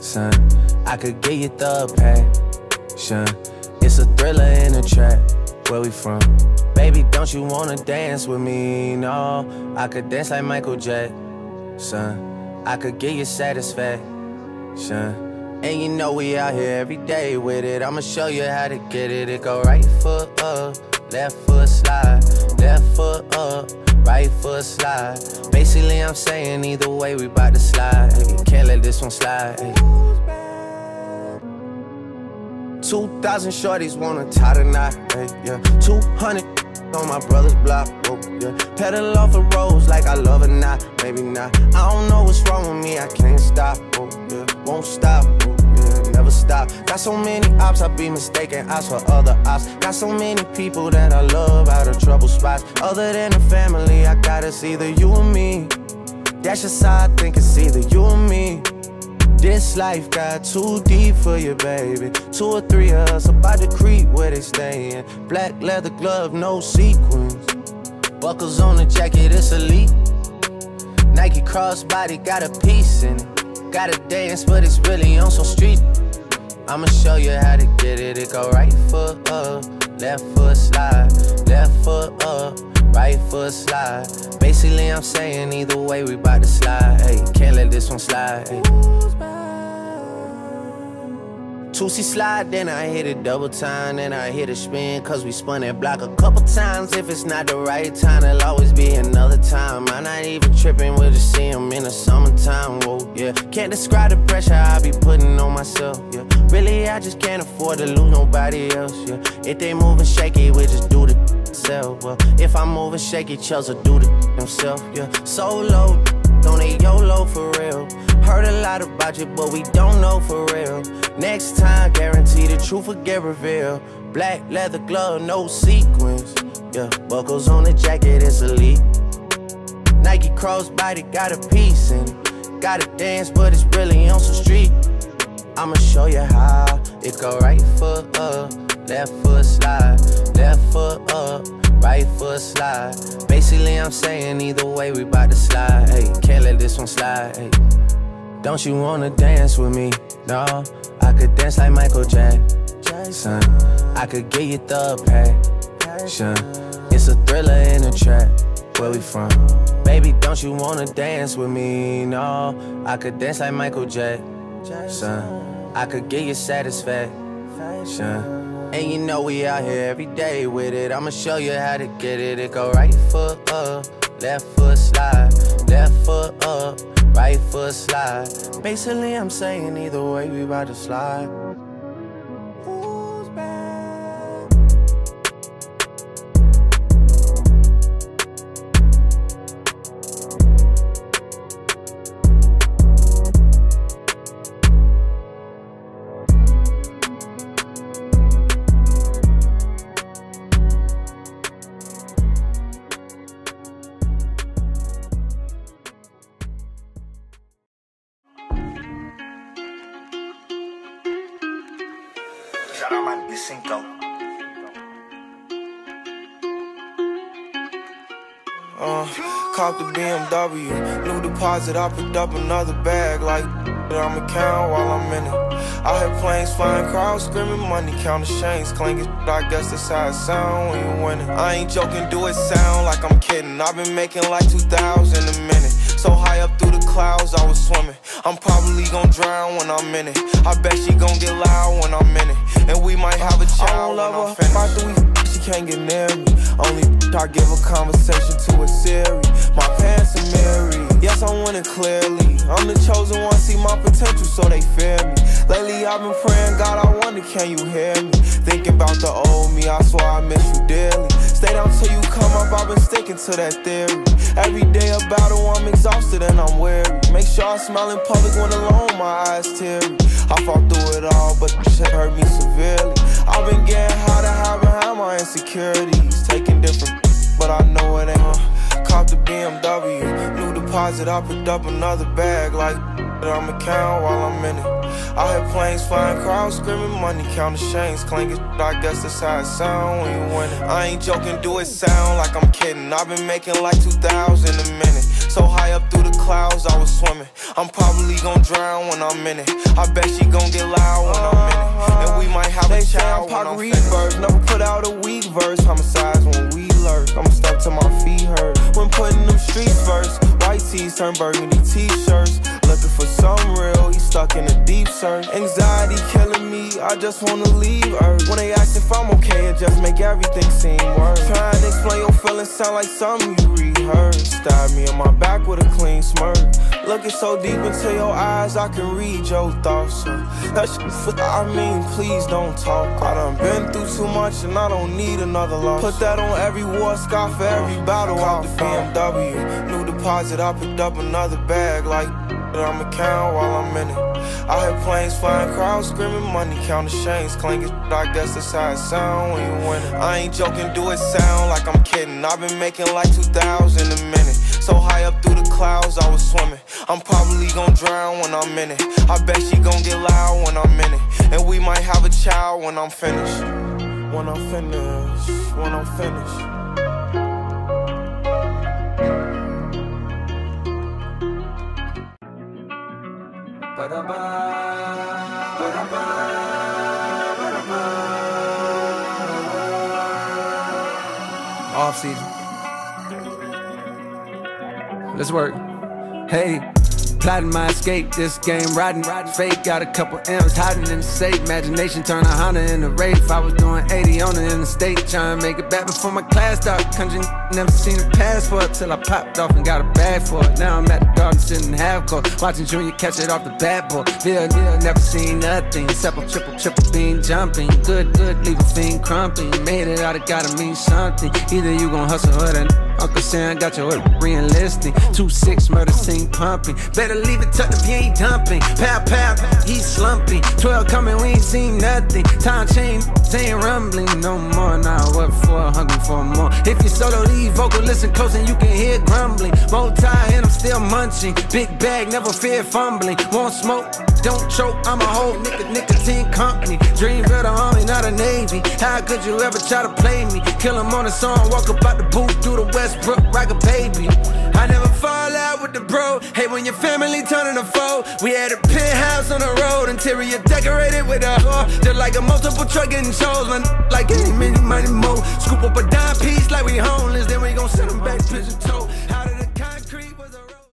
I could get you the passion. It's a thriller in a track. Where we from? Baby, don't you wanna dance with me? No, I could dance like Michael Jackson. I could get you satisfaction. And you know we out here every day with it. I'ma show you how to get it. It go right foot up, left foot slide, left foot up, right foot slide. Basically, I'm saying either way, we bout to slide. Can't let this one slide. 2,000 shorties wanna tie the knot, hey, yeah. 200 on my brother's block, whoa, yeah. Pedal off the roads like I love it, not, maybe not. I don't know what's wrong with me, I can't stop, whoa, yeah. Won't stop. Never stop. Got so many ops, I be mistaken ops for other ops. Got so many people that I love out of trouble spots. Other than the family, I got it's either you or me. That's just how I think it's either you or me. This life got too deep for you, baby. Two or three of us about to creep where they stayin'. Black leather glove, no sequins. Buckles on the jacket, it's elite. Nike crossbody got a piece in it. Gotta dance, but it's really on some street. I'ma show you how to get it. It go right foot up, left foot slide, left foot up, right foot slide. Basically, I'm saying either way, we bout to slide. Hey, can't let this one slide. Hey. Two-C slide, then I hit it double time, then I hit a spin, cause we spun that block a couple times. If it's not the right time, it'll always be another time. I'm not even tripping, we'll just see him in the summertime, whoa, yeah. Can't describe the pressure I be putting on myself, yeah. Really, I just can't afford to lose nobody else, yeah. If they moving shaky, we just do the self, well. If I'm moving shaky, Chelsea do the himself, yeah. Solo, don't need YOLO for real. Heard a lot about you, but we don't know for real. Next time, guarantee the truth will get revealed. Black leather glove, no sequins. Yeah, buckles on the jacket, it's elite. Nike crossbody got a piece in it. Gotta dance, but it's really on some street. I'ma show you how. It go right foot up, left foot slide, left foot up, right foot slide. Basically, I'm saying either way, we bout to slide. Hey, can't let this one slide. Hey. Don't you wanna dance with me? No, I could dance like Michael Jackson. I could get you the passion. It's a thriller in a track. Where we from? Baby, don't you wanna dance with me? No, I could dance like Michael Jackson. I could get you satisfaction. And you know we out here every day with it. I'ma show you how to get it. It go right foot up, left foot slide, left foot up, right foot slide. Basically, I'm saying either way, we about to slide. Shout out my. Uh, caught the BMW, new deposit, I picked up another bag like I'ma count while I'm in it. I hear planes flying, crowds screaming, money counting chains clanking. I guess that's how it sound when you winning. I ain't joking, do it sound like I'm kidding. I've been making like 2,000 a minute. So high up through the clouds, I was swimming. I'm probably gonna drown when I'm in it. I bet she gon' get loud when I'm in it. And we might have a child when I'm finished. After we f- she can't get near me. Only I give a conversation to a Siri. My pants are married. Yes, I'm winning clearly. I'm the chosen one, see my potential, so they fear me. Lately, I've been praying, God, I wonder, can you hear me? Thinking about the old me, I swear I miss you dearly. Stay down till you come up, I've been sticking to that theory. Every day a battle, I'm exhausted and I'm weary. Make sure I smile in public when alone, my eyes teary. I fought through it all, but this shit hurt me severely. I've been getting high to hide behind my insecurities. Taking different, but I know it ain't. Uh, cop the BMW, new deposit, I picked up another bag like I'ma count while I'm in it. I hear planes flying, crowds screaming, money counting chains clanking. I guess that's how it sound when you win it. I ain't joking, do it sound like I'm kidding. I've been making like 2,000 a minute. So high up through the clouds, I was swimming. I'm probably gonna drown when I'm in it. I bet she gonna get loud when I'm in it. And we might have they a child when I'm reverse. Never put out a weak verse. Homicides when we lurk. I'm stuck to my feet hurt. When putting them streets first. White tees turn burgundy t-shirts. Looking for some real, stuck in a deep search. Anxiety killing me, I just wanna leave Earth. When they ask if I'm okay, it just make everything seem worse. Trying to explain your feelings sound like something you rehearsed. Stab me on my back with a clean smirk. Looking so deep into your eyes, I can read your thoughts. So that shit, I mean, please don't talk. I done been through too much and I don't need another loss. Put that on every war scar for every battle out the BMW. New deposit, I picked up another bag like I'ma count while I'm in it. I hear planes flying, crowds screaming, money counting chains clanking. I guess that's how it sound when you win it. I ain't joking, do it sound like I'm kidding. I've been making like 2,000 a minute. So high up through the clouds, I was swimming. I'm probably gonna drown when I'm in it. I bet she gonna get loud when I'm in it. And we might have a child when I'm finished. When I'm finished, when I'm finished. Off season. Let's work. Hey. Plotting my escape, this game riding, riding fake. Got a couple M's hiding in the safe. Imagination turn a Honda into Wraith. I was doing 80 on it in the state. trying to make it back before my class started. Country never seen a pass for it till I popped off and got a bag for it. Now I'm at the garden sitting half court, watching Junior catch it off the bad boy. Bill, Bill, never seen nothing. Triple, triple, triple beam jumping. Good, good, leave a fiend crumping. Made it out, it gotta mean something. Either you gon' hustle or that. Uncle Sam got your re-enlisting. Two six murder scene pumping. Better leave it tucked if you ain't dumping. Pow pow, he's slumping. Twelve coming, we ain't seen nothing. Time change, ain't rumbling no more. Now what for? Hungry for more. If you solo leave vocal, listen close and you can hear grumbling. Multi munching. Big bag, never fear fumbling. Won't smoke, don't choke. I'm a whole nigga, nicotine company. Dream of the army, not a navy. How could you ever try to play me? Kill him on a song, walk up out the booth through the west. Westbrook like a baby. I never fall out with the bro. Hey, when your family turning a foe, we had a penthouse on the road, interior decorated with a whore. Just like a multiple truck getting shows. Like any many money mo. Scoop up a dime piece like we homeless, then we gon' send them back did